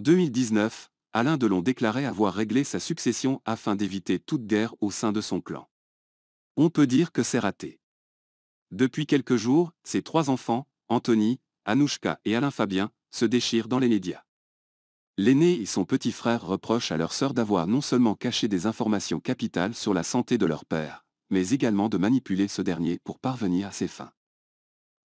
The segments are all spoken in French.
2019, Alain Delon déclarait avoir réglé sa succession afin d'éviter toute guerre au sein de son clan. On peut dire que c'est raté. Depuis quelques jours, ses trois enfants, Anthony, Anouchka et Alain Fabien, se déchirent dans les médias. L'aîné et son petit frère reprochent à leur sœur d'avoir non seulement caché des informations capitales sur la santé de leur père, mais également de manipuler ce dernier pour parvenir à ses fins.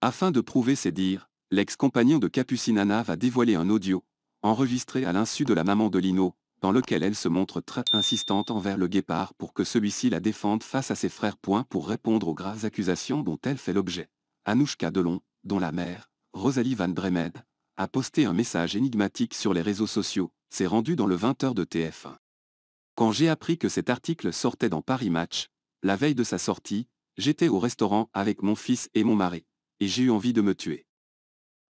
Afin de prouver ses dires, l'ex-compagnon de Capucine Anna va dévoiler un audio, enregistré à l'insu de la maman de Lino, dans lequel elle se montre très insistante envers le guépard pour que celui-ci la défende face à ses frères. Point pour répondre aux graves accusations dont elle fait l'objet. Anouchka Delon, dont la mère, Rosalie Van Bremed, a posté un message énigmatique sur les réseaux sociaux, s'est rendu dans le 20h de TF1. Quand j'ai appris que cet article sortait dans Paris Match, la veille de sa sortie, j'étais au restaurant avec mon fils et mon mari, et j'ai eu envie de me tuer.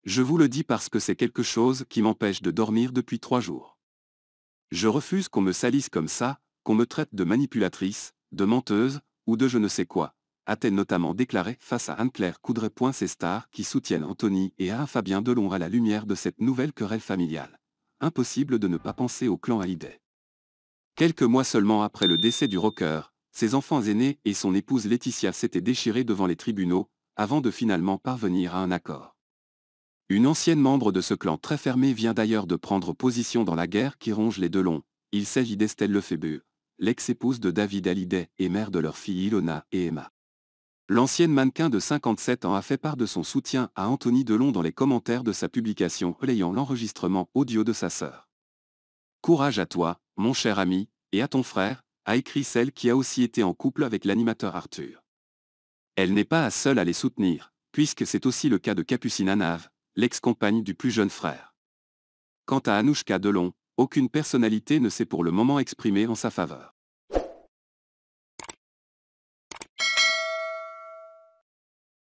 Je vous le dis parce que c'est quelque chose qui m'empêche de dormir depuis trois jours. Je refuse qu'on me salisse comme ça, qu'on me traite de manipulatrice, de menteuse, ou de je ne sais quoi, a-t-elle notamment déclaré face à Anne-Claire Coudray. Ces stars qui soutiennent Anthony et à Fabien Delon à la lumière de cette nouvelle querelle familiale. Impossible de ne pas penser au clan Hallyday. Quelques mois seulement après le décès du rocker, ses enfants aînés et son épouse Laetitia s'étaient déchirés devant les tribunaux, avant de finalement parvenir à un accord. Une ancienne membre de ce clan très fermé vient d'ailleurs de prendre position dans la guerre qui ronge les Delon. Il s'agit d'Estelle Lefebvre, l'ex-épouse de David Hallyday et mère de leurs filles Ilona et Emma. L'ancienne mannequin de 57 ans a fait part de son soutien à Anthony Delon dans les commentaires de sa publication relayant l'enregistrement audio de sa sœur. Courage à toi, mon cher ami, et à ton frère, a écrit celle qui a aussi été en couple avec l'animateur Arthur. Elle n'est pas à seule à les soutenir, puisque c'est aussi le cas de Capucine Anave, l'ex-compagne du plus jeune frère. Quant à Anouchka Delon, aucune personnalité ne s'est pour le moment exprimée en sa faveur.